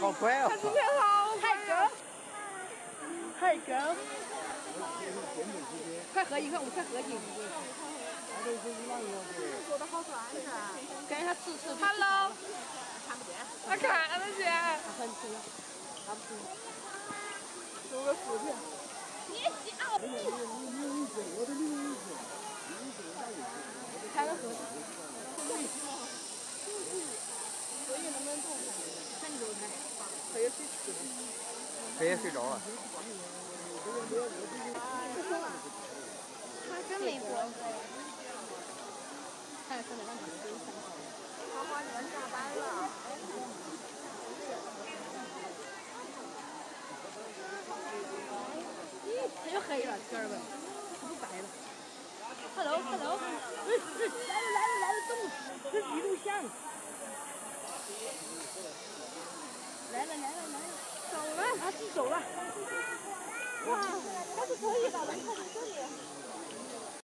好乖哦！今天好嗨哥，嗨哥，快合影，快我们快合影。做的好帅噻！给他吃吃。Hello，看不见。我看得见。很吃了，看不见。录个视频。你笑。开个合影。合影能不能动？看你怎么拍。可以去吃。可以睡着了。他跟美国。看看那两个给你看。花花，你们下班了。咦，他又黑了，天儿们，他不白了。Hello，Hello，哎走了，